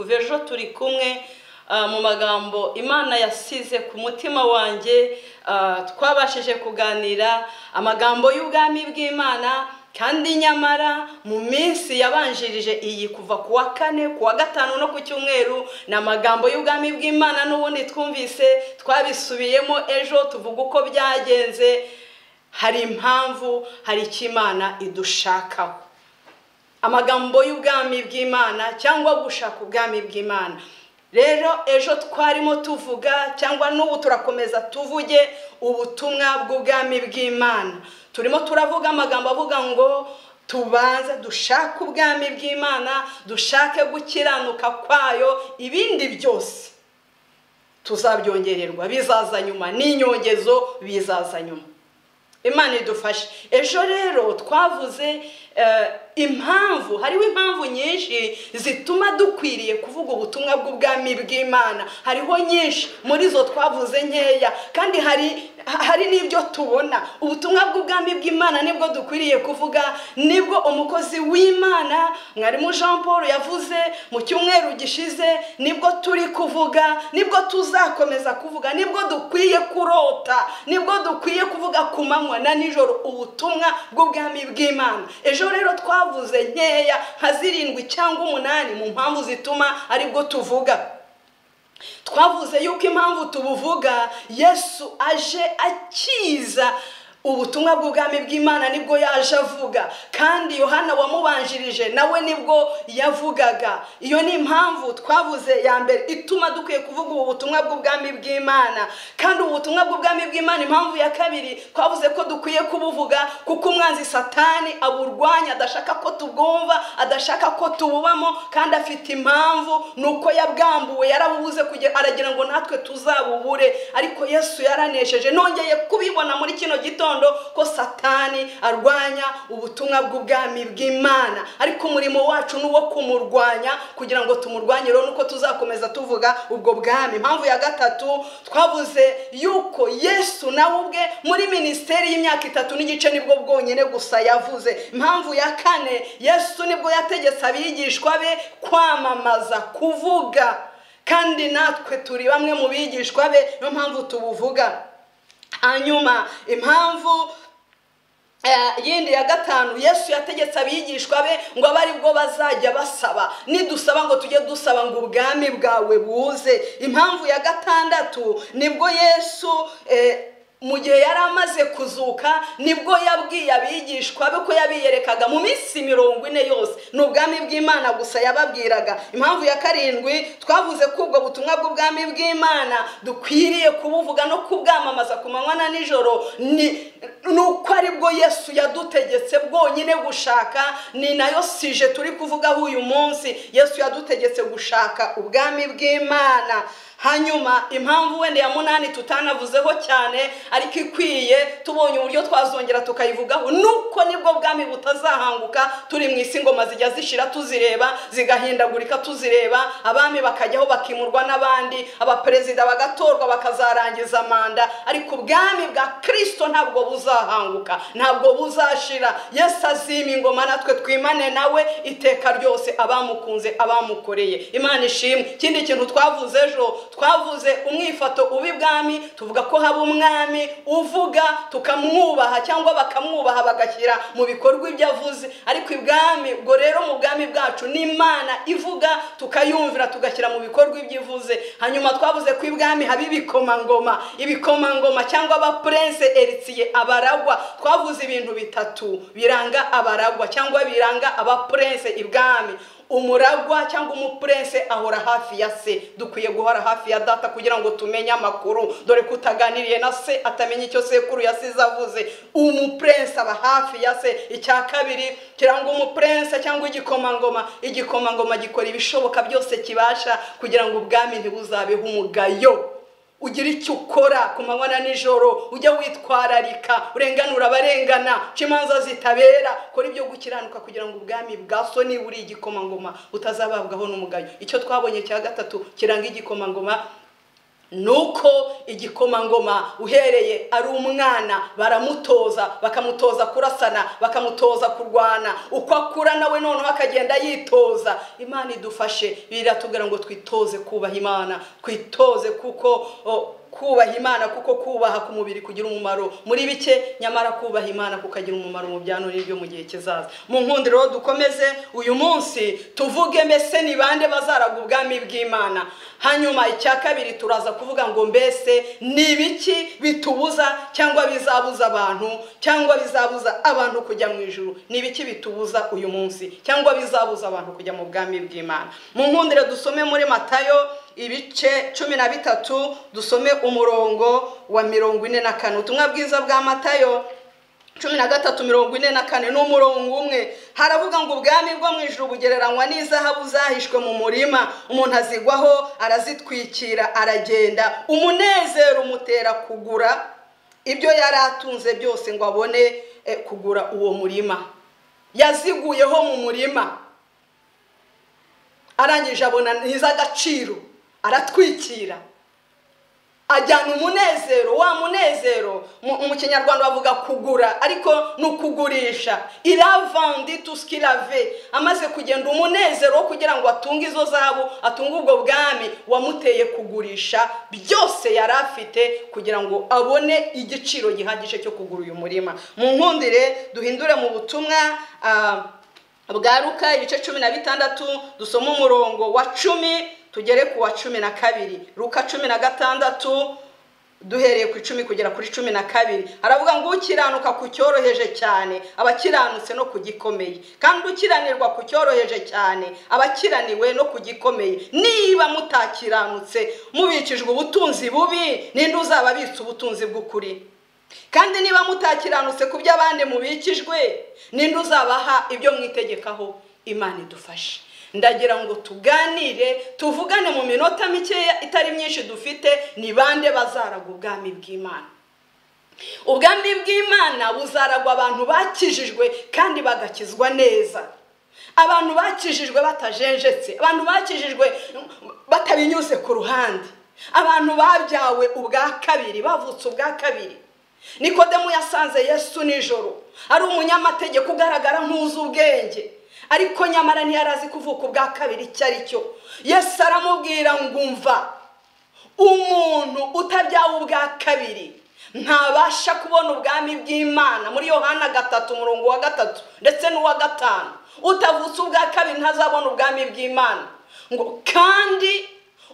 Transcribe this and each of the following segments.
kuva ejo turi kumwe ah, mu magambo imana yasize ku mutima wanjye ah, twabashije kuganira amagambo y'ubwami bw'imana kandi nyamara mu minsi yabanjirije iyi kuva ku wa kane ku wa gatanu no ku cyumweru ni amagambo y'ubwami bw'imana n'ubundi twumvise twabisubiyemo ejo tuvuga uko byagenze hari impamvu hari icyo imana idushakaho. Amagambo y'ubwami bw'imana cyangwa gushaka ubwami bw'imana. Rero ejo twarimo tuvuga cyangwa n'ubu turakomeza tuvuge ubutumwa bw'ubwami bw'imana. Turimo turavuga amagambo avuga ngo tubanze dushake ubwami bw'imana dushake gukiranuka kwayo ibindi byose. Tuzabyongererwa bizaza nyuma. N'inyongezo bizaza nyuma. Imana idufashe. Ejo rero twavuze eh, impamvu hariho impamvu nyinshi zituma dukwiriye kuvuga ubutumwa bw'ubwami bw'imana. Hariho nyinshi muri zo twavuze nkeya kandi hari hari n'ibyo tubona. Ubutumwa bw'ubwami bw'imana ni bwo dukwiriye kuvuga ni bwo umukozi w'imana mwarimu jean paul yavuze mu cyumweru gishize ni bwo turi kuvuga ni bwo tuzakomeza kuvuga ni bwo dukwiye kurota ni bwo dukwiye kuvuga ku manywa na nijoro ubutumwa bw'ubwami bw'imana. Ejo rero twavuze nkeya nka zirindwi cyangwa umunani mu mpamvu zituma ari bwo tuvuga. Twavuze yuko impamvu tubuvuga yesu aje akiza ubutumwa bw'ubwami bw'imana ni bwo yaje avuga. Kandi yohana wamubanjirije nawe ni bwo yavugaga. Iyo ni impamvu twavuze ya mbere ituma dukwiye kuvuga ubu butumwa bw'ubwami bw'imana. Kandi ubu butumwa bw'ubwami bw'imana impamvu ya kabiri twavuze ko dukwiye kubuvuga kuko umwanzi satani aburwanya adashaka ko tubwumva adashaka ko tububamo kandi afite impamvu ni uko yabwambuwe yarabubuze aragira ngo natwe tuzabubure. Ariko yesu yaranesheje. Nongeye kubibona muri kino gitondo ko satani arwanya ubutumwa bw'ubwami bw'imana. Ariko umurimo wacu ni uwo kumurwanya kugira ngo tumurwanye rero nuko tuzakomeza tuvuga ubwo bwami. Impamvu ya gatatu twavuze yuko yesu nawe ubwe muri minisiteri y'imyaka itatu n'igice ni bwo bwonyine gusa yavuze. Impamvu ya kane yesu ni bwo yategetse abigishwa be kwamamaza kuvuga. Kandi natwe turi bamwe mu bigishwa be niyo mpamvu tubuvuga. Hanyuma impamvu yindi ya gatanu yesu yategetse abigishwa be ngo abe ari bwo bazajya basaba. Nidusaba ngo tujye dusaba ngo ubwami bwawe buze. Impamvu ya gatandatu ni bwo yesu mu gihe yari amaze kuzuka ni bwo yabwiye abigishwa be ko yabiyerekaga mu minsi mirongo ine yose. Ni ubwami bw'imana gusa yababwiraga. Impamvu ya karindwi twavuze ko ubwo butumwa bw'ubwami bw'imana dukwiriye kubuvuga no kubwamamaza ku manywa na nijoro ni uko ari bwo yesu yadutegetse bwonyine gushaka ni na yo sije turi kuvugaho uyu munsi. Yesu yadutegetse gushaka ubwami bw'imana. Hanyuma impamvu wenda ya munani tutanavuzeho cyane ariko ikwiye tubonye uburyo twazongera tukayivugaho. Nuko ni bwo bwami butazahanguka turi mu isi ngoma zijya zishira tuzireba zigahindagurika tuzireba abami bakajyaho bakimurwa n'abandi abaperezida bagatorwa bakazarangiza manda. Ariko ubwami bwa kirisito ntabwo buzahanguka ntabwo buzashira. Yesu azima ingoma natwe twimane nawe iteka ryose abamukunze abamukoreye. Imana ishimwe. Ikindi kintu twavuze ejo twavuze umwifato ubi bwami tuvuga ko haba umwami uvuga tukamwubaha cyangwa bakamwubaha bagashyira mu bikorwa ibyo avuze. Ariko ibwami ubwo rero mu bwami bwacu ni imana ivuga tukayumvira tugashyira mu bikorwa ibyo ivuze. Hanyuma twavuze ko ibwami haba ibikomangoma ibikomangoma cyangwa abapurense eritiye abaragwa. Twavuze ibintu bitatu biranga abaragwa cyangwa biranga abapurense ibwami. Umuragwa cyangwa umupurense ahora hafi ya se. Dukwiye guhora hafi ya data kugira ngo tumenye amakuru. Dore ko utaganiriye na se atamenya icyo sekuru yasize avuze. Umupurense aba hafi ya se. Icya kabiri kiranga umupurense cyangwa igikomangoma. Igikomangoma gikora ibishoboka byose kibasha kugira ngo ubwami ntibuzabeho umugayo ugira icyo ukora ku manywa na nijoro ujya witwararika urenganura abarengana. Imanza zitabera kora ibyo gukiranuka kugira ngo ubwami bwa so niba uri igikomangoma utazababwaho n'umugayo. Icyo twabonye cya gatatu kiranga igikomangoma nuko igikomangoma uhereye ari umwana baramutoza bakamutoza kurasana bakamutoza kurwana. Uko akura nawe noneho akagenda yitoza. Imana idufashe biratubwira ngo twitoze kubaha imana. Twitoze kuko kubaha imana kuko kubaha ku mubiri kugira umumaro. Muri bike nyamara kubaha imana kukagira umumaro mu bya none byo mu gihe kizaza. Mu nkundiro rero dukomeze uyu munsi tuvuge mbese ni bande bazaraga ubwami bw'imana? Hanyuma icya kabiri turaza kuvuga ngo mbese ni ibiki bitubuza cyangwa bizabuza abantu cyangwa bizabuza abantu kujya mu ijuru? Ni ibiki bitubuza uyu munsi? Cyangwa bizabuza abantu kujya mu bwami bw'imana? Mu nkundire dusome muri matayo ibice cumi na bitatu dusome umurongo wa mirongo ine na kane. Ubutumwa bwiza bwa matayo cumi na gatatu mirongo ine na kane. Ni umurongo umwe. Haravuga ngo ubwami bwo mu ijuru bugereranywa n'izahabu zahishwe mu murima. Umuntu azigwaho arazitwikira aragenda. Umunezero umutera kugura ibyo yari atunze byose ngo abone eh, kugura uwo murima. Yaziguyeho mu murima. Arangije abona n'iz'agaciro aratwikira. Ajyana umunezero wa munezero. Mu kinyarwanda bavuga kugura ariko ni ukugurisha. Iravandi tusikirave amaze kugenda umunezero wo kugira ngo atunge izo zahabu atunge ubwo bwami wamuteye kugurisha. Byose yari afite kugira ngo abone igiciro gihagije cyo kugura uyu murima. Mu nkundire duhindure mu butumwa ah, bwa ruka ibice cumi na bitandatu dusoma umurongo wa cumi. Tugere ku wa cumi na kabiri. Ruka cumi na gatandatu duhereye ku icumi kugera kuri cumi na kabiri. Aravuga ngo ukiranuka ku cyoroheje cyane aba akiranutse no ku gikomeye. Kandi ukiranirwa ku cyoroheje cyane aba akiraniwe no ku gikomeye. Niba mutakiranutse mubikijwe ubutunzi bubi ninde uzaba abitse ubutunzi bw'ukuri? Kandi niba mutakiranutse ku byo abandi mubikijwe ninde uzabaha ibyo mwitegekaho imana idufashe. Ndagira ngo tuganire tuvugane mu minota mikeya itari myinshi dufite ni bande bazaraga ubwami bw'imana. Ubwami bw'imana buzaragwa abantu bakijijwe kandi bagakizwa neza. Abantu bakijijwe batajenjetse abantu bakijijwe batabinyuze ku ruhande. Abantu babyawe ubwa kabiri bavutse ubwa kabiri. Nikodemu yasanze yesu nijoro. Ari umunyamategeko ugaragara nk'uzi ubwenge ariko nyamara ntiyari azi kuvuka ubwa kabiri icyo ari cyo. Yesu aramubwira ngo umva umuntu utabyawe ubwa kabiri ntabasha kubona ubwami bw'imana. Muri yohana gatatu umurongo wa gatatu ndetse n'uwa gatanu. Utavutse ubwa kabiri ntazabona ubwami bw'imana. Ngo kandi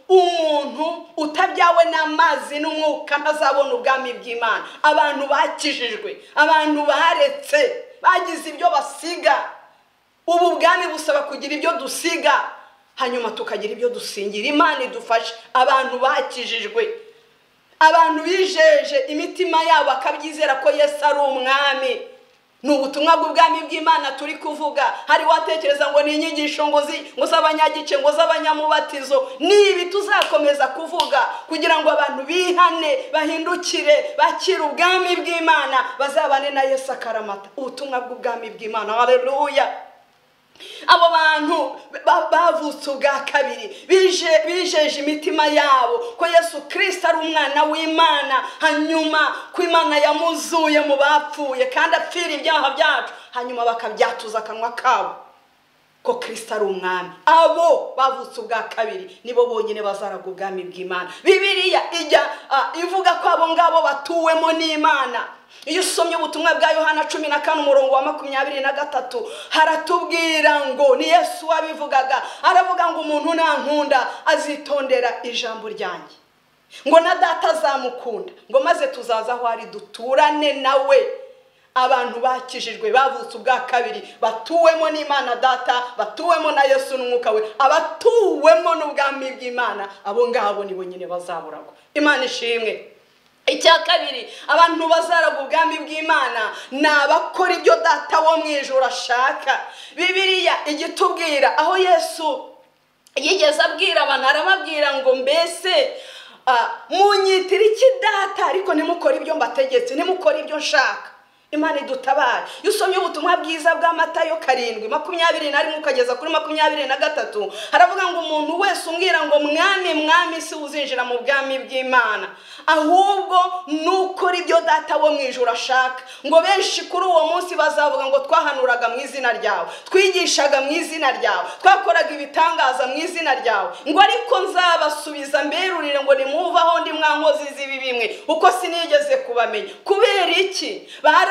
umuntu utabyawe n'amazi n'umwuka ntazabona ubwami bw'imana. Abantu bakijijwe abantu baretse bagize ibyo basiga. Ubu bwami busaba kugira ibyo dusiga hanyuma tukagira ibyo dusingira. Imana idufashe. Abantu bakijijwe. Abantu bijeje. Imitima yabo bakabyizera ko yesu ari umwami. Ni ubutumwa bw'ubwami bw'imana turi kuvuga. Hari watekereza ngo ni inyigisho ngo z'abanyagice ngo z'abanyamubatizo. Ni ibi tuzakomeza kuvuga kugira ngo abantu bihane bahindukire bakire ubwami bw'imana bazabane na yesu akaramata. Ubutumwa bw'ubwami bw'imana. Hareruya abo bantu bavutse ubwa kabiri bijeje imitima yabo ko yesu kirisita ari umwana w'imana hanyuma ko imana yamuzuye mu bapfuye kandi apfira ibyaha byacu hanyuma bakabyatuza akanwa kabo. Ko kirisita ari umwami. Abo bavutse ubwa kabiri nibo bonyine bazaraga ubwami bw'imana. Bibiriya ijya ivuga ko abo ngabo batuwemo n'imana. Iyo usomye ubutumwa bwa yohana cumi na kane umurongo wa makumyabiri na gatatu haratubwira ngo ni yesu wabivugaga. Aravuga ngo umuntu nankunda azitondera ijambo ryanjye. Ngo na data azamukunda. Ngo maze tuzaza aho ari duturane nawe abantu bakijijwe bavutse ubwa kabiri batuwemo n'imana data batuwemo na yesu n'umwuka we abatuwemo n'ubwami bw'imana abo ngabo nibo nyine bazaburagwa imana ishimwe. Icya kabiri abantu bazaraga ubwami bw'imana ni abakora ibyo data wo mu ijoro ashaka. Bibiriya igitubwira aho yesu yigeze abwira abantu arababwira ngo mbese munyitira iki data? Ariko ntimukore ibyo mbategetse ntimukore ibyo nshaka. Imana idutabare iyo usomye ubutumwa bwiza bwa matayo karindwi makumyabiri na rimwe ukageza kuri makumyabiri na gatatu haravuga ngo umuntu wese umbwira ngo mwami mwami si uzinjira mu bwami bw'imana. Ahubwo ni ukora ibyo data wo mu ijoro ashaka. Ngo benshi kuri uwo munsi bazavuga ngo twahanuraga mu izina ryawe twigishaga mu izina ryawe twakoraga ibitangaza mu izina ryawe. Ngo ariko nzabasubiza mberurire ngo nimuvaho ndi mwankozi z'ibi bimwe uko sinigeze kubamenya. Kubera iki?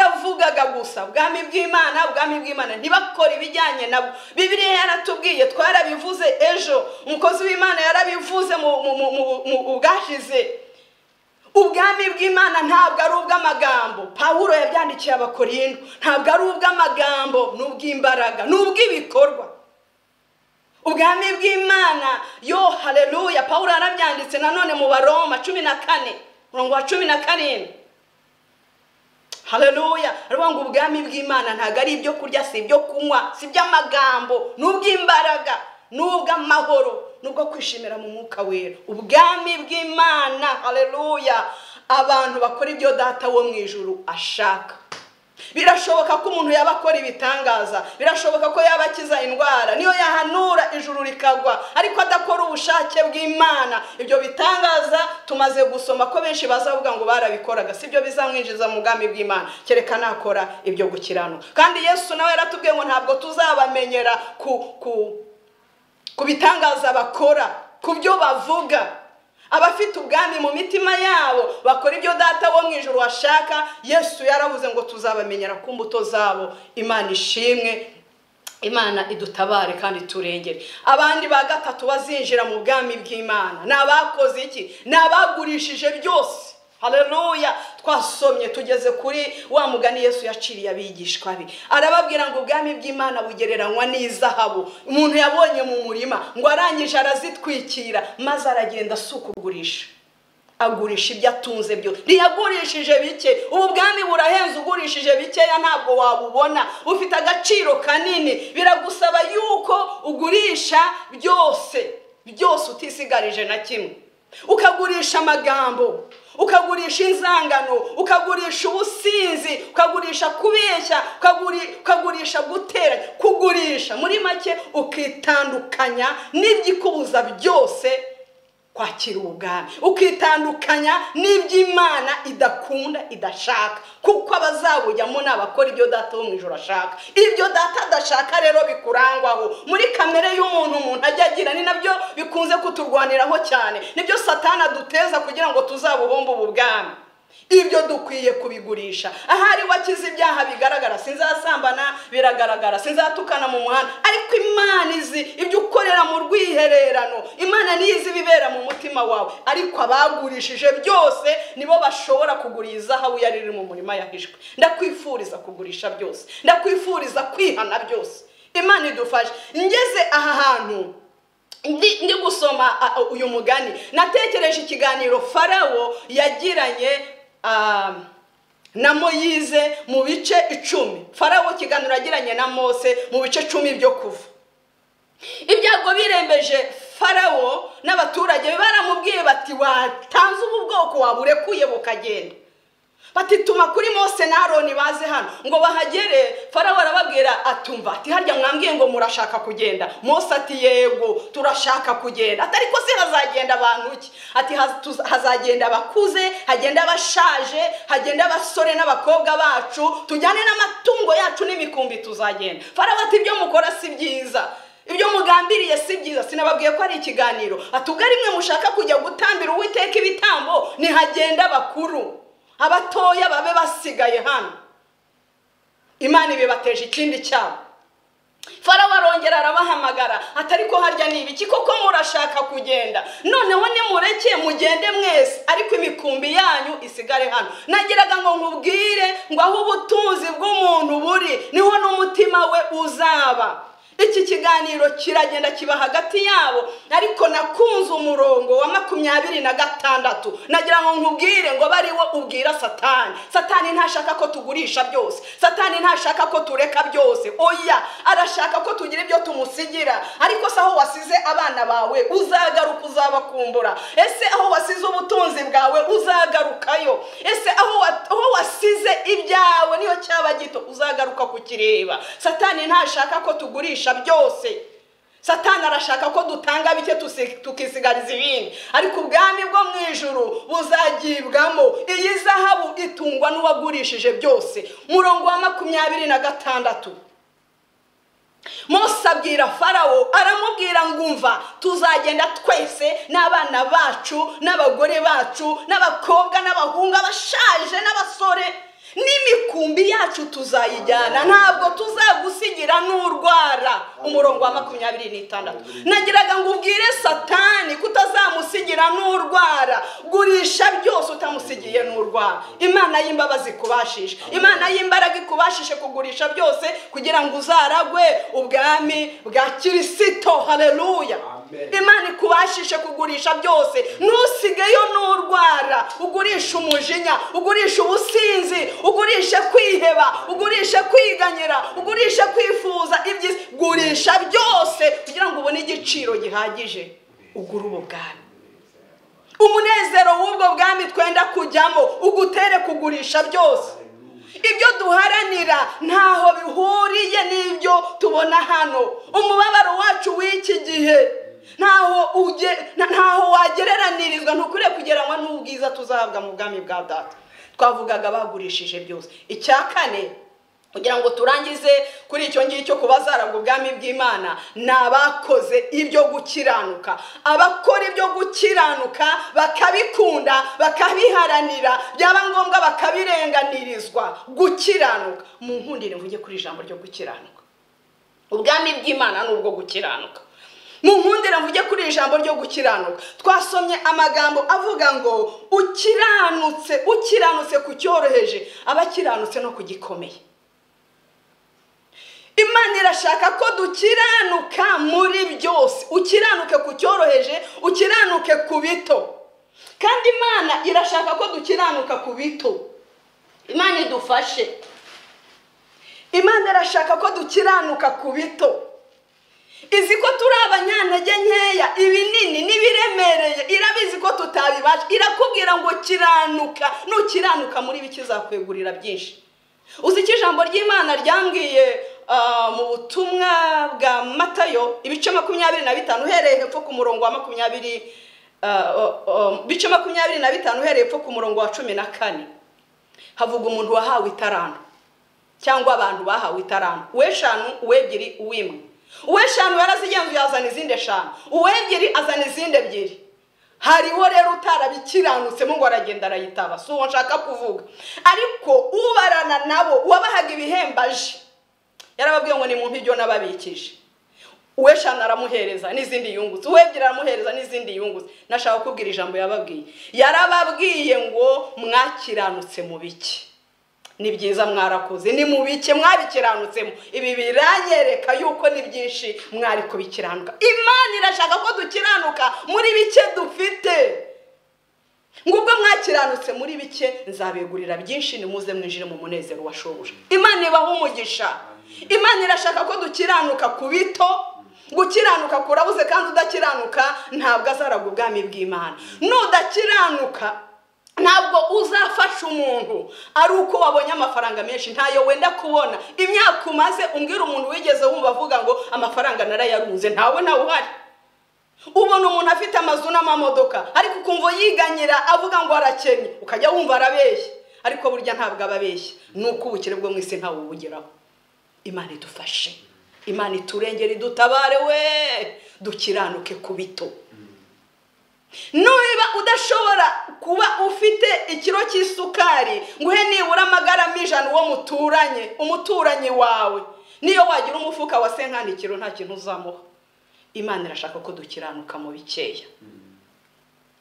Baravugaga gusa. Ubwami bw'imana ubwami bw'imana. Ntibakore ibijyanye nabwo bibiriya yaratubwiye twarabivuze ejo. Umukozi w'imana yarabivuze mu bwashize. Ubwami bw'imana ntabwo ari ubw'amagambo. Pawuro yabyandikiye abakorindu ntabwo ari ubw'amagambo ni ubw'imbaraga ni ubw'ibikorwa. Ubwami bw'imana yo hareruya pawuro yarabyanditse nanone mu baroma cumi na kane umurongo wa cumi na karindwi. Hareruya aravuga ngo ubwami bw'imana ntabwo ari ibyo kurya si ibyo kunywa si iby'amagambo ni ubw'imbaraga ni ubw'amahoro kwishimira mu mwuka wera. Ubwami bw'imana hareruya abantu bakora ibyo data wo mu ijuru ashaka. Birashoboka ko umuntu yaba akora ibitangaza. Birashoboka ko yaba akiza indwara. Niyo yahanura ijuru rikagwa. Ariko adakora ubushake bw'imana. Ibyo bitangaza tumaze gusoma ko benshi bazavuga ngo barabikoraga. Si byo bizamwinjiza mu bwami bw'imana. Kereka nakora ibyo gukiranuka kandi yesu nawe yaratubwiye ngo ntabwo tuzabamenyera ku bitangaza bakora ku byo bavuga. Abafite ubwami mu mitima yabo bakora ibyo data wo mu ijoro washaka yesu yarabuze ngo tuzabamenyera ku mbuto zabo. Imana ishimwe imana idutabare kandi turengere. Abandi ba gatatu bazinjira mu bwami bw'imana. Ni abakoze iki? Ni abagurishije byose. Hareruya twasomye tugeze kuri wa mugani yesu yaciriye abigishwa be. Arababwira ngo ubwami bw'imana bugereranywa n'izahabu. Umuntu yabonye mu murima ngo arangije arazitwikira maze aragenda si ukugurisha agurisha ibyo atunze byose ntiyagurishije bike. Ubu bwami burahenze ugurishije bikeya ntabwo wabubona. Ufite agaciro kanini. Biragusaba yuko ugurisha byose byose utisigarije na kimwe. Ukagurisha amagambo. Ukagurisha inzangano ukagurisha ubusinzi ukagurisha kubeshya ukagurisha guteranya kugurisha. Muri make ukitandukanya n'ibyikubuza byose kwakira ubwami. Ukitandukanya n'iby'imana idakunda idashaka. Kuko abazabujyamo ni abakora ibyo data wo mu ijoro ashaka. Ibyo data adashaka rero bikurangwaho. Muri kamere y'umuntu umuntu ajya agira ni na byo bikunze kuturwaniraho cyane. Nibyo satana aduteza kugira ngo tuzabuhombe ubu bwami. Ibyo dukwiye kubigurisha. Ahari wakize ibyaha bigaragara sinzasambana biragaragara sinzatukana mu muhanda. Ariko imana izi ibyo ukorera mu rwihererano. Imana niyo izi ibibera mu mutima wawe. Ariko abagurishije byose nibo bashobora kugura iyi zahabu yari iri mu murima yahishwe ndakwifuriza kugurisha byose. Ndakwifuriza kwihana byose. Imana idufashe. Ngeze aha hantu ndi gusoma uyu mugani. Natekereje ikiganiro farawo yagiranye na moyize mu bice icumi. Farawo ikiganiro yagiranye na mose mu bice icumi byo kuva. Ibyago birembeje farawo n'abaturage baramubwiye bati watanze ubu bwoko waburekuye bukagenda batituma kuri mose na aroni baze hano. Ngo bahagere farawo arababwira atumva ati harya mwambwiye ngo murashaka kugenda? Mose ati yego turashaka kugenda. Ati ariko se hazagenda abantu ki ati hazagenda abakuze hagenda abashaje hagenda abasore n'abakobwa bacu tujyane n'amatungo yacu n'imikumbi tuzagenda. Farawo ati ibyo mukora si byiza. Ibyo mugambiriye si byiza. Sinababwiye ko ari ikiganiro. Ati ubwo ari mwe mushaka kujya gutambira uwiteka ibitambo ntihagenda abakuru. Abatoya babe basigaye hano. Imana ibibateje ikindi cyabo farawo arongera arabahamagara atari ko harya ni ibiki koko murashaka kugenda? Noneho nimureke mugende mwese. Ariko imikumbi yanyu isigare hano. Nagiraga ngo nkubwire ngo aho ubutunzi bw'umuntu buri ni ho n'umutima we uzaba. Iki kiganiro kiragenda kiba hagati yabo ariko nakunze umurongo wa makumyabiri na gatandatu. Nagira ngo nkubwire ngo abe ari wo ubwira satani. Satani ntashaka ko tugurisha byose. Satani ntashaka ko tureka byose. Oya arashaka ko tugira ibyo tumusigira. Ariko se aho wasize abana bawe uzagaruka uzabakumbura. Ese aho wasize ubutunzi bwawe uzagarukayo? Ese aho wasize ibyawe niyo cyaba gito uzagaruka kukireba. Satani ntashaka ko tugurisha byose. Satani arashaka ko dutanga bike tukisigariza ibindi. Ariko ubwami bwo mu ijuru buzagibwamo. Iyi zahabu itungwa n'uwagurishije byose. Murongo wa makumyabiri na gatandatu. Mose abwira farawo aramubwira ngo umva tuzagenda twese n'abana bacu n'abagore bacu n'abakobwa n'abahungu n'abasore n'imikumbi yacu tuzayijyana ntabwo tuzagusigira n'urwara. Umurongo wa makumyabiri n'itandatu. Nagiraga ngo ubwire satani ko utazamusigira n'urwara. Gurisha byose utamusigiye n'urwara. Imana y'imbabazi ikubashishe. Imana y'imbaraga ikubashishe kugurisha byose kugira ngo uzaragwe ubwami bwa kirisito hareruya. Imana ikubashishe kugurisha byose. Ntusigeyo n'urwara. Ugurisha umujinya ugurisha ubusinzi ugurisha kwiheba ugurisha kwiganyira ugurisha kwifuza ibyiza. Gurisha byose kugira ngo ubone igiciro gihagije. Ugure ubu bwami umunezero w'ubwo bwami twenda kujyamo. Ugutere kugurisha byose. Ibyo duharanira ntaho bihuriye n'ibyo tubona hano. Umubabaro wacu w'iki gihe. Ntaho ntaho wagereranirizwa ntukwiriye kugereranywa n'ubwiza tuzahabwa mu bwami bwa data. Twavugaga bagurishije byose. Icya kane kugira ngo turangize kuri icyo ngicyo ku bazaragwa ubwami bw'imana ni abakoze ibyo gukiranuka. Abakora ibyo gukiranuka bakabikunda bakabiharanira byaba ngombwa bakabirenganirizwa. Gukiranuka. Mu nkundire mvuge kuri ijambo ryo gukiranuka. Ubwami bw'imana ni ubwo gukiranuka. Mu nkundire mvuge kuri iri jambo ryo gukiranuka. Twasomye amagambo avuga ngo ukiranutse ukiranutse ku cyoroheje aba akiranutse no ku gikomeye. Imana irashaka ko dukiranuka muri byose. Ukiranuke ku cyoroheje ukiranuke ku bito. Kandi imana irashaka ko dukiranuka ku bito. Imana idufashe. Imana irashaka ko dukiranuka ku bito. Izi ko turi tutabibasha irakubwira ngo kiranuka. Nukiranuka muri bike izakwegurira byinshi. Uzi iko ijambo ry'imana ryambwiye ah, mu butumwa bwa matayo ibice makumyabiri na bitanu uhereye hepfo ku murongo wa makumyabiri ah, ibice makumyabiri na bitanu uhereye hepfo ku murongo wa cumi na kane. Havuga umuntu wahawe itarantu cyangwa abantu bahawe itarantu uw'eshanu uw'ebyiri uw'imwe uw'eshanu yarazigenzuye azana izindi eshanu. Uw'ebyiri azana izindi ebyiri. Hariho rero utarabikiranutsemo ngo aragenda arayitaba. Si uwo nshaka kuvuga. Ariko ubarana nabo wabahaga ibihembaje yarababwiye ngo ni mu ibyo n'ababikije. Uw'eshanu aramuhereza n'izindi yungutse. Uw'ebyiri aramuhereza n'izindi yungutse. Nashaka kubwira ijambo yababwiye. Yarababwiye ngo mwakiranutse mu biki. Ni byiza mwarakoze ni mu bike mwabikiranutsemo. Ibi biranyereka yuko ni byinshi mwari kubikiranuka. Imana irashaka ko dukiranuka muri bike dufite. Ngo ubwo mwakiranutse muri bike nzabegurira byinshi nimuze mwinjire mu munezero wa shobuja imana ibaha umugisha. Imana irashaka ko dukiranuka ku bito. Gukiranuka kurabuze kandi udakiranuka ntabwo azaragwa ubwami bw'imana. Nudakiranuka ntabwo uzafasha umuntu ari uko wabonye amafaranga menshi. Ntayo wenda kubona. Imyaka umaze umbwira umuntu wigeze wumva avuga ngo amafaranga narayarunze ntawe nawe uhari. Ubona umuntu afite amazu n'amamodoka ariko ukumva yiganyira avuga ngo arakennye. Ukajya wumva arabeshya ariko burya ntabwo aba abeshya ni uko ubukire bwo mu isi ntawe ubugeraho. Imana idufashe. Imana iturengere idutabare we. Dukiranuke ku bito. Niba udashobora kuba ufite ikiro cy'isukari ngo uhe nibura amagarama ijana uwo muturanye umuturanyi wawe. Niyo wagira umufuka wa senkani kiro nta kintu uzamuha. Imana irashaka ko dukiranuka mu bikeya.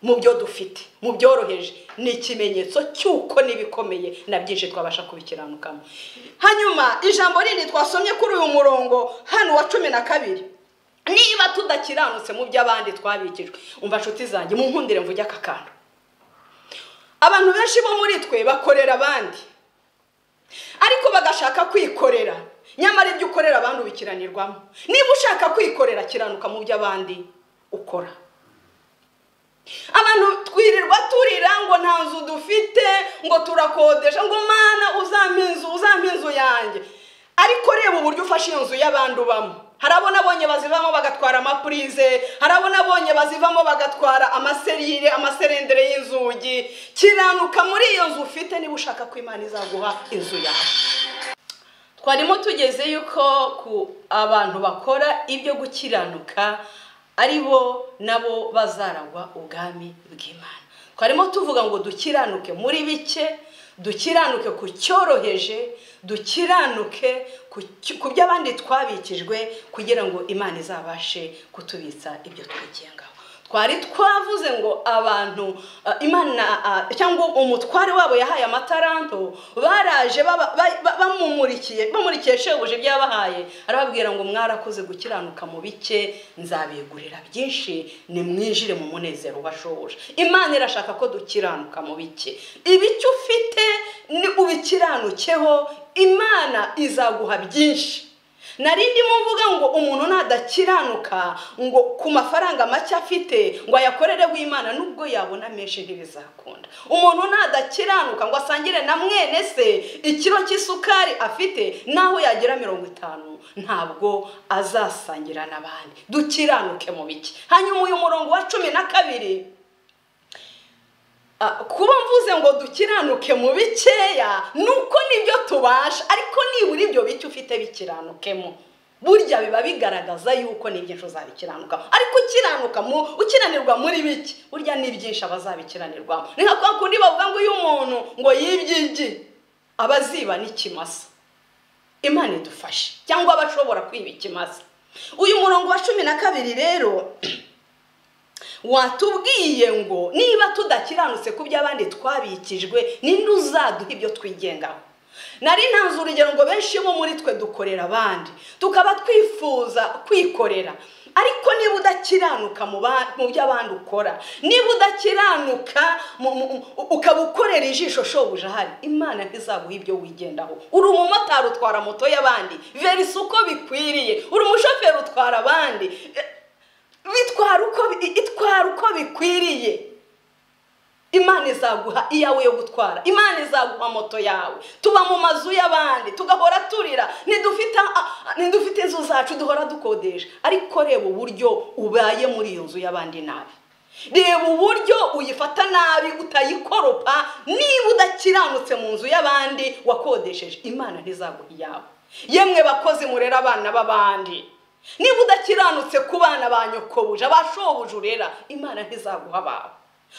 Mu byo dufite mu byoroheje ni ikimenyetso cy'uko n'ibikomeye na byinshi twabasha kubikiranukamo hanyuma ijambo rindi twasomye kuri uyu murongo hano wa cumi na kabiri. Niba tudakiranutse mu by'abandi twabikijwe umva nshuti zanjye mu nkundire mvuge aka kantu. Abantu benshi bo muri twe bakorera abandi ariko bagashaka kwikorera. Nyamara ibyo ukorera abandi ubikiranirwamo. Niba ushaka kwikorera kiranuka mu by'abandi ukora. Abantu twirirwa turira ngo nta nzu dufite ngo turakodesha ngo mana uzampa inzu uzampa inzu yanjye. Ariko reba uburyo ufashe iyo nzu y'abandi ubamo. Hari abo nabonye bazivamo bagatwara amapurize hari abo nabonye bazivamo bagatwara amaserire amaserendere y'inzugi. Kiranuka muri iyo nzu ufite niba ushaka ko imana izaguha inzu yawe. Twarimo tugeze yuko ku abantu bakora ibyo gukiranuka ari bo nabo bazaragwa ubwami bw'imana. Twarimo tuvuga ngo dukiranuke muri bike dukiranuke ku cyoroheje dukiranuke ku byo abandi twabikijwe kugira ngo imana izabashe kutubitsa ibyo twigengaho twari twavuze ngo abantu imana cyangwa umutware wabo yahaye amataranto baraje bamumurikiye bamurikiye shebuja ibyo yabahaye arababwira ngo mwarakoze gukiranuka mu bike nzabigurira byinshi nimwinjire mu munezero ubashoboje imana irashaka ko dukiranuka mu bike ibicyo ufite ubikiranukeho imana izaguha byinshi. Ndimo mvuga ngo umuntu nadakiranuka ngo ku mafaranga make afite ngo ayakorereho imana nubwo yabona menshi ntibizakunda. Umuntu nadakiranuka ngo asangire na mwene se ikiro cy'isukari afite naho yagira mirongo itanu ntabwo azasangira n'abandi. Dukiranuke mu biki. Hanyuma uyu murongo wa cumi na kabiri kuba mvuze ngo dukiranuke mu bikeya nuko ni byo tubasha ariko nibura ibyo bike ufite bikiranukemo. Burya biba bigaragaza yuko ni byinshi uzabikiranukamo ariko ukiranuka ukiranirwa muri bike burya ni byinshi abazabikiranirwamo ni nka kwa kundi bavuga ngo iyo umuntu ngo yibye igi aba aziba n'ikimasa. Imana idufashe cyangwa aba ashobora kwiba ikimasa. Uyu murongo wa cumi na kabiri rero watubwiye ngo niba tudakiranutse ku by'abandi twabikijwe ninde uzaduha ibyo twigengaho? Nari ntanze urugero ngo benshi bo muri twe dukorera abandi tukaba twifuza kwikorera. Ariko niba udakiranuka mu byo abandi ukora niba udakiranuka ukaba ukorera ijisho shobuja ahari imana ntizaguha ibyo wigendaho. Uri umumotari utwara moto y'abandi verisa uko bikwiriye. Uri umushoferi utwara abandi. Itwara uko bikwiriye. Imana izaguha iyawe yo gutwara. Imana izaguha moto yawe. Tuba mu mazu y'abandi. Tugahora turira. Ntidufite inzu zacu duhora dukodesha. Ariko reba uburyo ubaye muri iyo nzu y'abandi nabi. Reba uburyo uyifata nabi utayikoropa niba udakiranutse mu nzu y'abandi wakodesheje. Imana ntizaguha iyawe. Yemwe bakozi murera abana b'abandi. Niba udakiranutse ku bana ba nyokobuja bashobuja urera imana ntizaguha abawe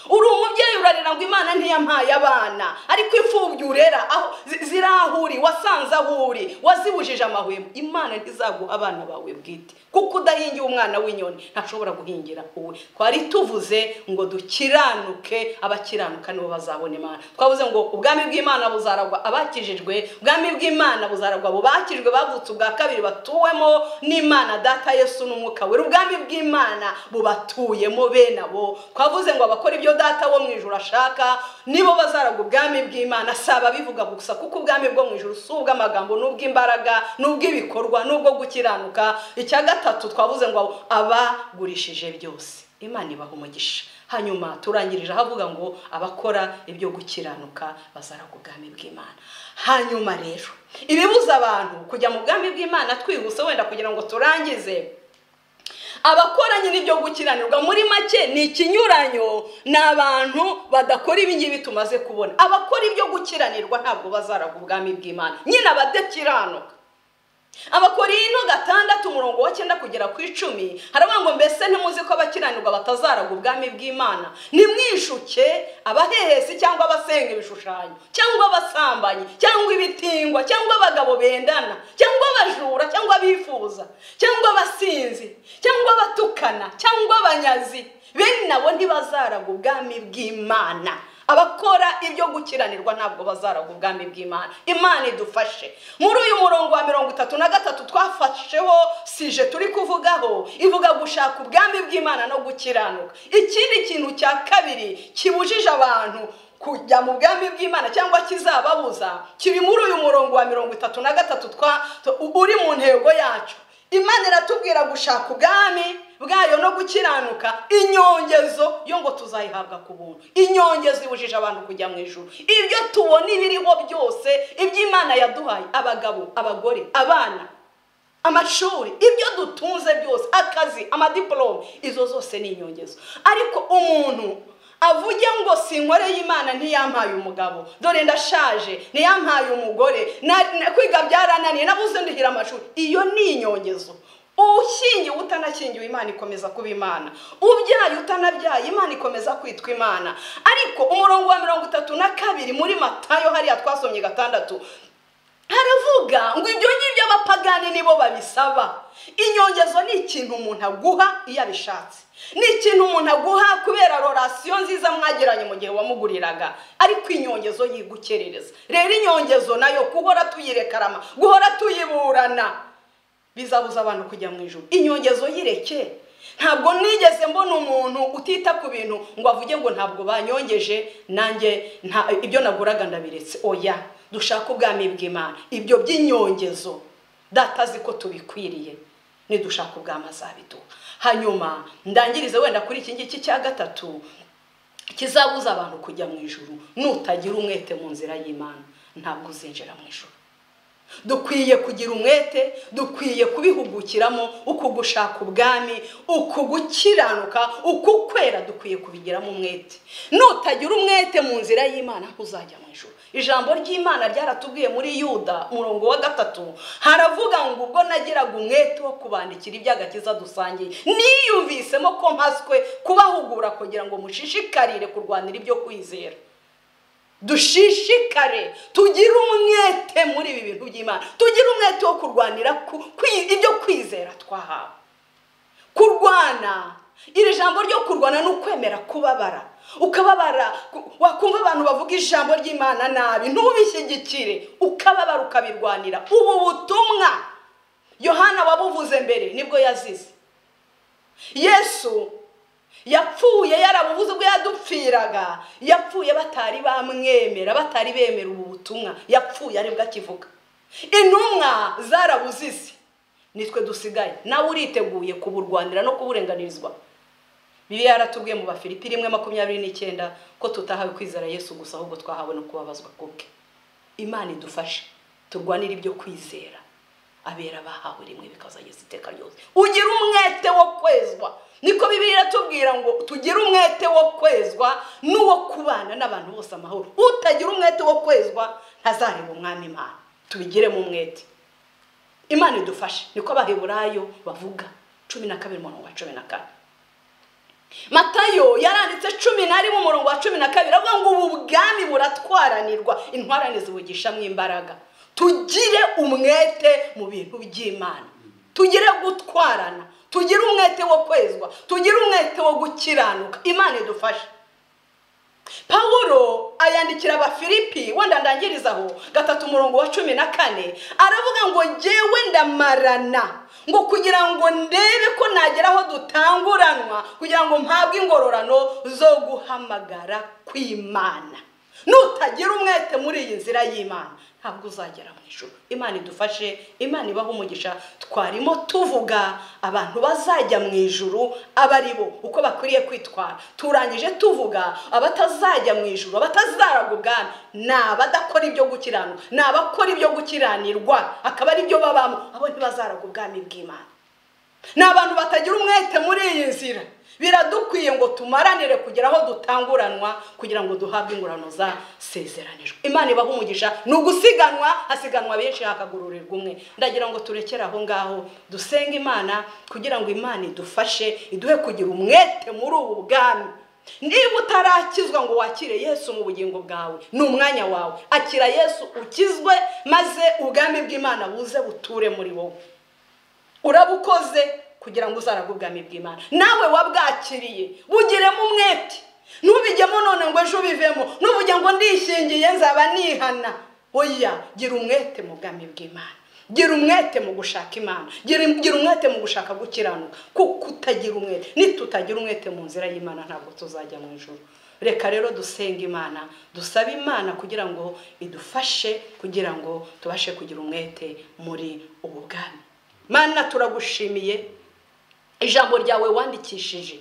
uri umubyeyi urarira ngo imana ntiyampaye abana. Ariko imfubyi urera aho ziri aho uri wasanze aho uri wazibujije amahwemo. Imana ntizaguha abana bawe bwite. Kuko udahingiye umwana w'inyoni ntashobora guhingira uwe. Twari tuvuze ngo dukiranuke abakiranuka nibo bazabona imana. Twavuze ngo ubwami bw'imana buzaragwa abakijijwe ubwami bw'imana buzaragwa abo bakijwe bavutse ubwa kabiri batuwemo n'imana data yesu n'umwuka we ubwami bw'imana bubatuyemo bene abo. Twavuze ngo abakora ibyo data wo mu ijoro ashaka nibo bazaragwa ubwami bw'imana. Si ababivuga gusa kuko ubwami bwo mu ijoro si ubw'amagambo n'ubw'imbaraga n'ubw'ibikorwa n'ubwo gukiranuka. Icya gatatu twavuze ngo abagurishije byose. Imana ibaha umugisha. Hanyuma turangirije ahavuga ngo abakora ibyo gukiranuka bazaragwa ubwami bw'imana. Hanyuma rero ibibuza abantu kujya mu bwami bw'imana twihuse wenda kugira ngo turangize. Abakora nyine ibyo gukiranirwa muri make ni ikinyuranyo ni abantu badakora ibingibi tumaze kubona. Abakora ibyo gukiranirwa ntabwo bazaragwa ubwami bw'imana. Nyine abadakiranuka abakorino gatandatu umurongo wa cyenda kugera ku icumi haravuga ngo mbese ntimuzi ko abakiranirwa batazaraga ubwami bw'imana? Ntimwishuke abahehesi cyangwa abasenga ibishushanyo cyangwa abasambanyi cyangwa ibitingwa cyangwa abagabo bendana cyangwa abajura cyangwa abifuza cyangwa abasinzi cyangwa abatukana cyangwa abanyazi bene nabo ntibazaraga ubwami bw'imana. Abakora ibyo gukiranirwa ntabwo bazaraga ubwami bw'imana. Imana idufashe. Muri uyu murongo wa mirongo itatu na gatatu twafasheho sije turi kuvugaho ivuga gushaka ubwami bw'imana no gukiranuka. Ikindi kintu cya kabiri kibujije abantu kujya mu bwami bw'imana cyangwa kizababuza kiri muri uyu murongo wa mirongo itatu na gatatu uri mu ntego yacu imana iratubwira gushaka ubwami bwayo no gukiranuka. Inyongezo yo ngo tuzayihabwa ku buntu. Inyongezo ibujije abantu kujya mu ijoro ibyo tubona ibiriho byose iby'imana yaduhaye. Abagabo abagore abana amashuri ibyo dutunze byose akazi amadiporome izo zose ni inyongezo ariko umuntu avuge ngo sinkoreye imana ntiyampaye umugabo. Dore ndashaje ntiyampaye umugore. Kwiga byarananiye nabuze ndihira amashuri. Iyo ni inyongezo ushingiwe utanakingiwe imana ikomeza kuba imana. Ubyaye utanabyaye imana ikomeza kwitwa imana. Ariko umurongo wa mirongo itatu na kabiri muri matayo hariya twasomye gatandatu haravuga ngo ibyo ngibyo abapagani nibo babisaba. Inyongezo ni ikintu umuntu aguha iyo abishatse. Ni ikintu umuntu aguha kubera rorasiyo nziza mwagiranye mu gihe wamuguriraga. Ariko inyongezo yigukerereza. Rero inyongezo na yo guhora tuyirekarama guhora tuyiburana. Bizabuza abantu kujya mu ijoro inyongezo yireke. Ntabwo nigeze mbona umuntu utita ku bintu ngo avuge ngo ntabwo banyongeje nanjye ibyo naguraga ndabiretse. Oya dushaka ubwami bw'imana. Ibyo by'inyongezo datazi ko tubikwiriye. Nidushaka ubwami azabiduha. Hanyuma ndangirize wenda kuri iki ngiki cya gatatu kizabuza abantu kujya mu ijoro nutagira umwete mu nzira y'imana. Ntabwo uzinjira mu ijoro dukwiye kugira umwete dukwiye kubihugukiramo uku gushaka ubwami uku gukiranuka uku kwera dukwiye kubigiramo umwete. Nutagira umwete mu nzira y'imana uzajya mu ijoro ijambo ry'imana ryaratubwiye muri yuda umurongo wa gatatu haravuga ngo ubwo nagiraga umwete wo kubandikira iby'agakiza dusangiye niyumvisemo ko mpaswe kubahugura kugira ngo mushishikarire kurwanira ibyo kwizera. Dushishikare tugire umwete muri ibi bintu by'imana. Tugire umwete wo kurwanira ibyo kwizera twahawe. Kurwana. Iri jambo ryo kurwana ni ukwemera kubabara. Ukababara wakumva abantu bavuga ijambo ry'imana nabi ntubishyigikire. Ukababara ukabirwanira. Ubu butumwa. Yohana wabuvuze mbere ni bwo yazize. Yesu yapfuye yarabuvuze ubwo yadupfiraga. Yapfuye batari bamwemera batari bemera ubu butumwa. Yapfuye ari bwo akivuga. Intumwa zarabuzize nitwe dusigaye. Nawe uriteguye kuburwanira no kuburenganirizwa bibiliya yaratubwiye mu bafilipi rimwe makumyabiri n'icyenda ko tutahawe kwizera yesu gusa ahubwo twahawe no kubabazwa kubwe. Imana idufashe turwanire ibyo kwizera. Abera bahawe rimwe bikazageza iteka ryose. Ugira umwete wo kwezwa. Niko bibiliya iratubwira ngo tugire umwete wo kwezwa n'uwo kubana n'abantu bose amahoro. Utagira umwete wo kwezwa ntazareba umwami imana. Tubigiremo umwete imana idufashe. Niko abaheburayo bavuga cumi na kabiri umurongo wa cumi na kane. Matayo yaranditse cumi na rimwe umurongo wa cumi na kabiri avuga ngo ubu bwami buratwaranirwa. Intwarane zibugishamo imbaraga. Tugire umwete mu bintu by'imana. Tugire gutwarana. Tugire umwete wo kwezwa. Tugire umwete wo gukiranuka. Imana idufashe. Pawuro ayandikira abafilipi wenda ndangirizaho gatatu umurongo wa cumi na kane aravuga ngo ngewe ndamarana ngo kugira ngo ndebe ko nagera aho dutanguranwa kugira ngo mpabwe ingororano zo guhamagara kw'imana. Nutagira umwete muri iyi nzira y'imana. Ntabwo uzagera mu ijoro imana idufashe imana ibaha umugisha. Twarimo tuvuga abantu bazajya mu ijoro aba ari bo. Uko bakwiriye kwitwara. Turangije tuvuga abatazajya mu ijoro abatazaraga ubwami. Ni abadakora ibyo gukiranuka ni abakora ibyo gukiranirwa. Akaba ari byo babamo. Abo ntibazaraga ubwami bw'imana. Ni abantu batagira umwete muri iyi nzira. Biradukwiye ngo tumaranire kugira aho dutanguranwa kugira ngo duhabwe ingurano zasezeranijwe imana ibaha umugisha. Ni ugusiganwa hasiganwa benshi hakagururirwa umwe. Ndagira ngo turekere aho ngaho. Dusenge imana kugira ngo imana idufashe iduhe kugira umwete muri ubu bwami. Niba utarakizwa ngo wakire yesu mu bugingo bwawe ni umwanya wawe. Akira yesu ukizwe maze ubwami bw'imana buze buture muri wowe. Urabukoze. Kugira ngo uzarabe ubwami bw'imana. Nawe wabwakiriye bugiremo umwete. Ntubijyemo none ngo ejo ubivemo n'uvuge ngo ndishingiye nzaba nihana. Oya gira umwete mu bwami bw'imana. Gira umwete mu gushaka imana. Gira umwete mu gushaka gukiranuka. Kuko utagira umwete nitutagira umwete mu nzira y'imana ntabwo tuzajya mu ijoro reka rero dusenga imana dusabe imana kugira ngo idufashe kugira ngo tubashe kugira umwete muri ubu bwami. Mana turagushimiye. Ijambo ryawe wandikishije.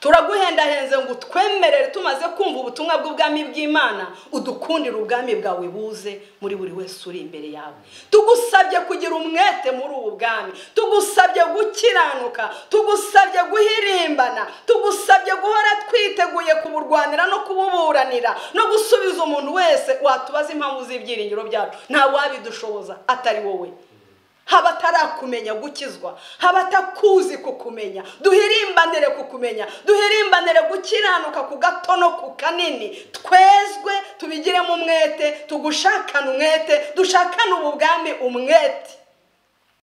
Turaguhendahenze ngo utwemerere tumaze kumva ubutumwa bw'ubwami bw'imana udukundire ubwami bwawe buze muri buri wese uri imbere yawe. Tugusabye kugira umwete muri ubu bwami. Tugusabye gukiranuka. Tugusabye guhirimbana. Tugusabye guhora twiteguye kuburwanira no kububuranira. No gusubiza umuntu wese watubaza impamvu z'ibyiringiro byacu. Nta wabidushoboza. Atari wowe. Haba atarakumenya gukizwa haba atakuzi kukumenya. Duhirimbanire kukumenya duhirimbanire gukiranuka ku gato no ku kanini. Twezwe tubigiremo umwete tugushakane umwete dushakane ubu bwami umwete.